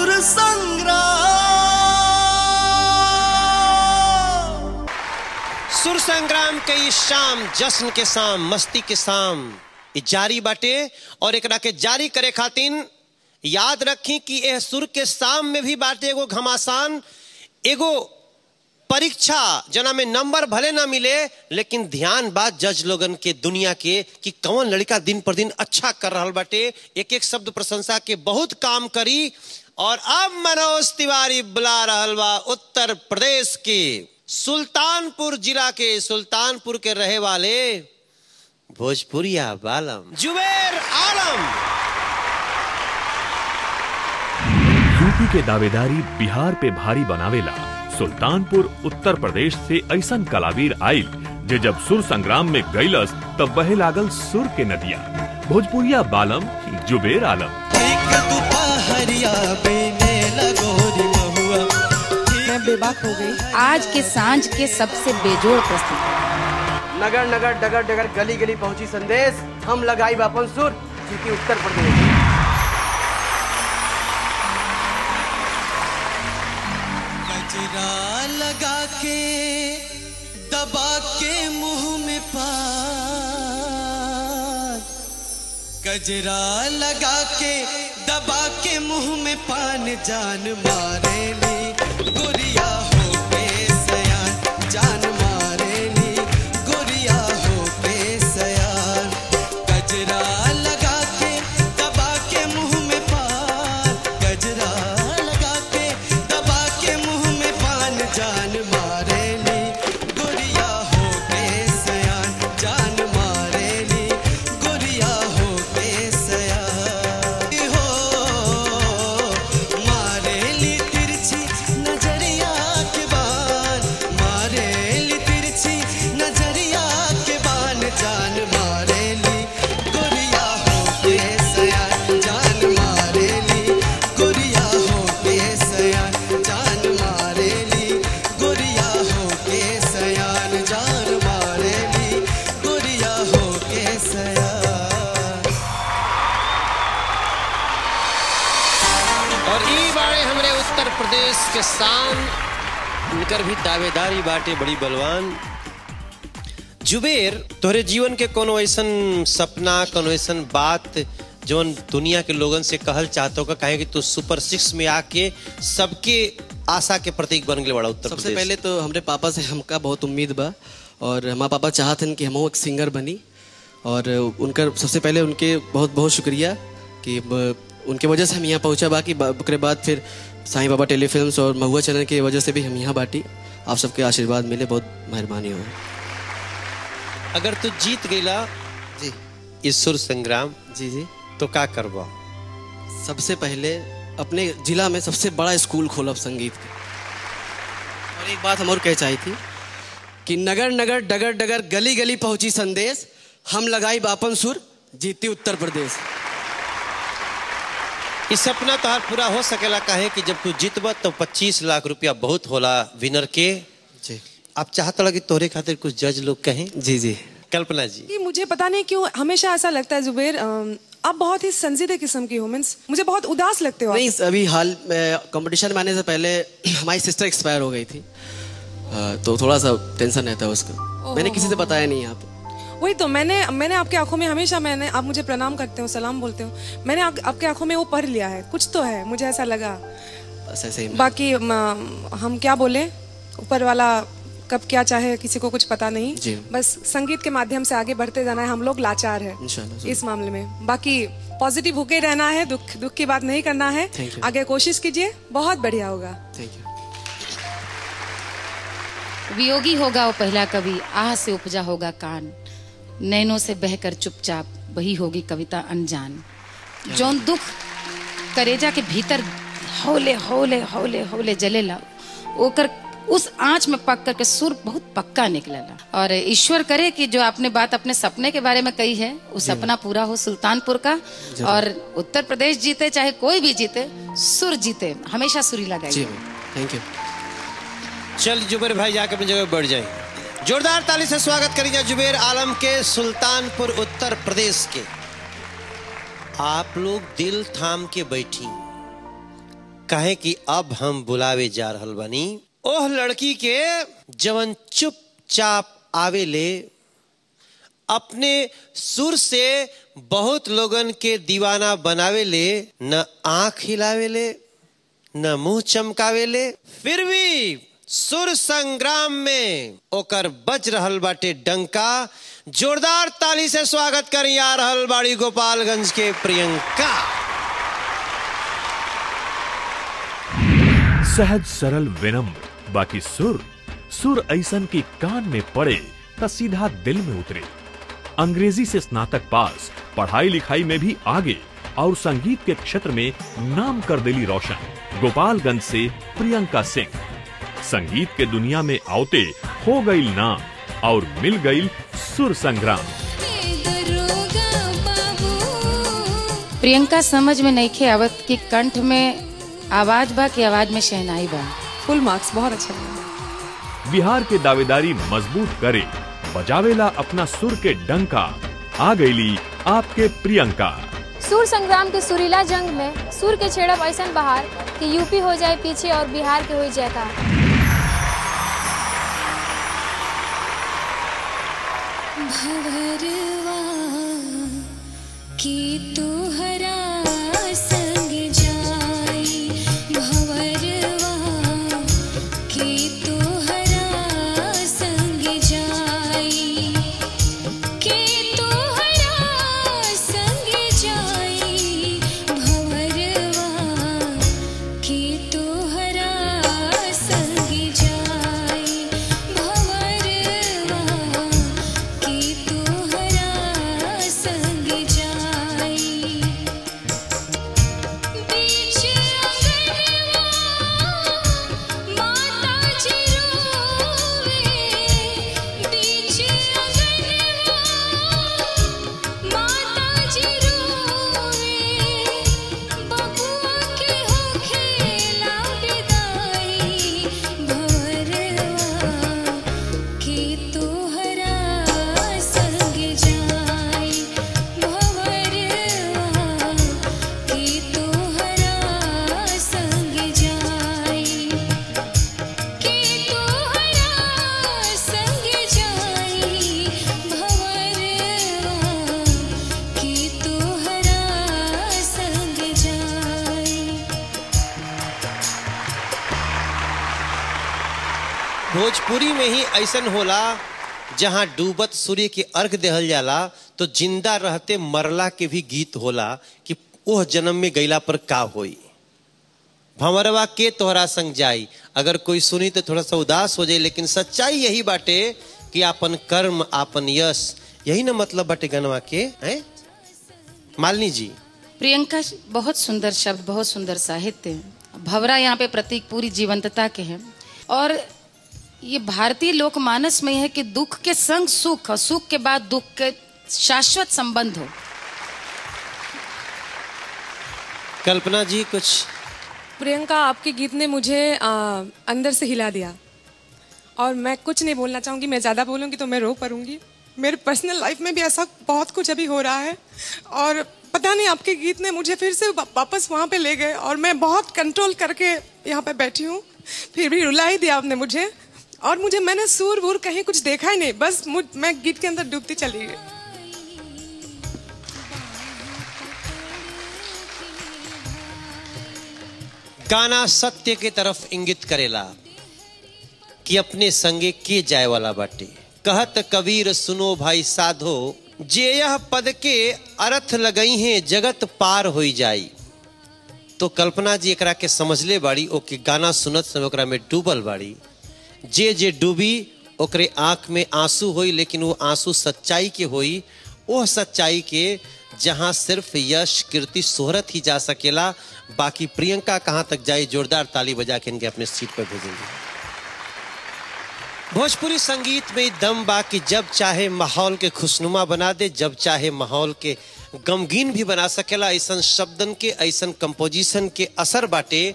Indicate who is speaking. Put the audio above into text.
Speaker 1: सुर संग्राम
Speaker 2: सुर संग्राम के ई शाम जश्न के शाम मस्ती के शाम जारी बाटे और एकरा के जारी करे खातिर याद रखी कि यह सुर के शाम में भी बाटे एगो घमासान एगो परीक्षा जना में नंबर भले ना मिले लेकिन ध्यान बात जज लोगन के दुनिया के कि कौन लड़का दिन पर दिन अच्छा कर रहा बाटे एक एक शब्द प्रशंसा के बहुत काम करी और अब मनोज तिवारी बुला रहल बा उत्तर प्रदेश के। सुल्तानपुर जिला के सुल्तानपुर के रहे वाले भोजपुरिया बालम। जुबेर आलम।
Speaker 3: यूपी के दावेदारी बिहार पे भारी बनावेला। सुल्तानपुर उत्तर प्रदेश से ऐसा कलावीर आइल जे जब सुर संग्राम में गईलस तब बहे लागल सुर के नदिया। भोजपुरिया बालम जुबेर आलम।
Speaker 1: एक दुपहरिया लगोरी महुआ।
Speaker 4: मैं बेबाक हो गई।
Speaker 5: आज के साँझ के सबसे बेजोड़ प्रस्तुति।
Speaker 6: नगर नगर डगर डगर गली गली पहुँची संदेश। हम लगाई बापन सुर जीती उत्तर प्रदेश।
Speaker 1: गजरा लगा के दबा के मुँह में पान गजरा लगा के मुँह में पान जान मारे गुरिया
Speaker 2: उत्तर प्रदेश के शान उनकर भी दावेदारी बाटे बड़ी बलवान। जुबेर तोहरे जीवन के कोनो ऐसन सपना कोनो ऐसन बात जौन दुनिया के लोगन से कहल चाहतो का कहे कि तू सुपर सिक्स में आके सबके आशा के प्रतीक बन गए बड़ा उत्तर
Speaker 7: सबसे
Speaker 2: प्रदेश।
Speaker 7: पहले तो हमारे पापा से हमका बहुत उम्मीद बा और हमारा पापा चाहतन कि हम एक सिंगर बनी और उनकर सबसे पहले उनके बहुत बहुत शुक्रिया कि उनके वजह से हम यहाँ पहुँचा। बाकी बा- ओकरे बाद फिर साईं बाबा टेलीफिल्म्स और महुआ चैनल की वजह से भी हम यहाँ बाटी। आप सबके आशीर्वाद मिले बहुत मेहरबानी हो
Speaker 2: अगर तू जीत गईला
Speaker 7: जी।
Speaker 2: इस सुर संग्राम
Speaker 7: जी जी।
Speaker 2: तो क्या करवा
Speaker 7: सबसे पहले अपने जिला में सबसे बड़ा स्कूल खोलब संगीत का। और एक बात हम और कह चाही थी कि नगर नगर डगर डगर गली गली पहुँची संदेश हम लगाई बापन सुर जीती उत्तर प्रदेश।
Speaker 2: ई सपना तोहार पूरा हो सकेला काहे कि जब तू जीतब तो 25 लाख रुपया बहुत होला विनर के।
Speaker 7: जी।
Speaker 2: आप चाहत लगे तोहरे खातिर कुछ जज लोग कहें?
Speaker 7: जी जी।
Speaker 2: कल्पना जी।
Speaker 4: कि मुझे पता नहीं क्यों हमेशा ऐसा लगता है जुबेर आप बहुत ही संजीदे किस्म की हो मीन्स मुझे बहुत उदास लगते हो
Speaker 7: नहीं अभी हाल कंपटीशन में आने से पहले हमारी सिस्टर एक्सपायर हो गई थी। तो थोड़ा सा टेंशन रहता है उसका। मैंने किसी से बताया नहीं यहाँ पे।
Speaker 4: वही तो मैंने मैंने आपके आँखों में हमेशा मैंने आप मुझे प्रणाम करते हो सलाम बोलते हो। मैंने आप, आपके आँखों में वो पढ़ लिया है कुछ तो है मुझे ऐसा लगा।
Speaker 7: बस ऐसे ही
Speaker 4: बाकी म, हम क्या बोले? ऊपर वाला कब क्या चाहे किसी को कुछ पता नहीं। बस संगीत के माध्यम से आगे बढ़ते जाना है हम लोग लाचार है इस मामले में। बाकी पॉजिटिव होके रहना है दुख दुख की बात नहीं करना है। आगे कोशिश कीजिए बहुत बढ़िया होगा।
Speaker 5: वियोगी होगा वो पहला कवि आह से उपजा होगा कान। नैनों से बहकर चुपचाप वही होगी कविता अनजान। जौन दुख करेजा के भीतर हौले हौले हौले हौले जलेला ओकर उस आँच में पक करके सुर बहुत पक्का निकलेला। और ईश्वर करे कि जो आपने बात अपने सपने के बारे में कही है वो सपना पूरा हो सुल्तानपुर का। और उत्तर प्रदेश जीते चाहे कोई भी जीते सुर जीते हमेशा सुरीला
Speaker 7: जी
Speaker 5: गाइए
Speaker 7: थैंक यू
Speaker 2: चल जुबेर भाई जाके अपनी जगह बैठ जाए जोरदार ताली से स्वागत करेंगे जुबेर आलम के सुल्तानपुर उत्तर प्रदेश के। आप लोग दिल थाम के बैठी। कहे कि अब हम बुलावे जा रहल बनी। ओह लड़की के जवन चुपचाप आवे ले, अपने सुर से बहुत लोगन के दीवाना बनावे ले, न आँख हिलावे ले, न मुँह चमकावे ले, फिर भी सुर संग्राम में ओकर बज रहल बाटे डंका। जोरदार ताली से स्वागत कर आ रहल बाड़ी गोपालगंज के प्रियंका।
Speaker 3: सहज, सरल, विनम्र, बाकी सुर सुर ऐसन की कान में पड़े त सीधा दिल में उतरे। अंग्रेज़ी से स्नातक पास, पढ़ाई लिखाई में भी आगे, और संगीत के क्षेत्र में नाम कर दिली रोशन। गोपालगंज से प्रियंका सिंह। संगीत के दुनिया में आवते हो गई नाम और मिल गई सुर संग्राम।
Speaker 5: प्रियंका समझ में नहीं खे आवत कि कंठ में आवाज़ बा कि आवाज़ में शहनाई बा।
Speaker 4: फुल मार्क्स बहुत अच्छा लगा।
Speaker 3: बिहार के दावेदारी मज़बूत करे बजावेला अपना सुर के डंका। आ गईली आपके प्रियंका।
Speaker 8: सुर संग्राम के सुरीला जंग में सुर के छेड़ब ऐसन बहार कि यूपी हो जाए पीछे और बिहार के हो जयकार
Speaker 9: भवरवा की तुहरा
Speaker 2: भोजपुरी में ही ऐसा होला जहाँ डूबत सूर्य के अर्घ देहल जाला तो ज़िंदा रहते मरला के भी गीत होला कि ओह जन्म में गईला पर का होई। भंवरवा के तोहरा संग जाई। अगर कोई सुनी तो थोड़ा सा उदास हो जाए लेकिन सच्चाई यही बाटे कि आपन कर्म, आपन यश, यही ना मतलब बाटे गनवा के, हैं? मालिनी जी।
Speaker 5: प्रियंका, बहुत सुंदर शब्द, बहुत सुंदर साहित्य। भवरा यहाँ पे प्रतीक पूरी जीवंतता के हैं। और ये भारतीय लोकमानस में है कि दुख के संग सुख और सुख के बाद दुख के शाश्वत संबंध हो।
Speaker 2: कल्पना जी कुछ
Speaker 4: प्रियंका आपके गीत ने मुझे आ, अंदर से हिला दिया। और मैं कुछ नहीं बोलना चाहूँगी मैं ज़्यादा बोलूँगी तो मैं रो पड़ूँगी। मेरे पर्सनल लाइफ में भी ऐसा बहुत कुछ अभी हो रहा है। और पता नहीं आपके गीत ने मुझे फिर से वापस वहाँ पे ले गए। और मैं बहुत कंट्रोल करके यहाँ पे बैठी हूँ। फिर भी रुला ही दिया आपने मुझे। और मुझे मैंने सूर वूर कहीं कुछ देखा ही नहीं। बस मैं गीत के अंदर डूबती चली गई।
Speaker 2: गाना सत्य के तरफ़ इंगित करेला कि अपने संगे के जाए वाला बाटे। कहत कबीर, सुनो भाई साधो, जे यह पद के अर्थ लगई हैं, जगत पार हो जाई। तो कल्पना जी एकरा के समझले बाड़ी ओके गाना सुनत समय में डूबल बाड़ी। जे जे डूबी, ओकरे आँख में आँसू होई, लेकिन वो आँसू सच्चाई के होई। वो सच्चाई के, जहाँ सिर्फ़ यश, कीर्ति शोहरत ही जा सकेला, बाकी प्रियंका कहाँ तक जाए जोरदार ताली बजा के इनके अपने सीट पर भेजेंगे। भोजपुरी संगीत में दम बा कि जब चाहे माहौल के खुशनुमा बना दे, जब चाहे माहौल के गमगीन भी बना सकेला ऐसा शब्दन के ऐसा कंपोजिशन के असर बाटे।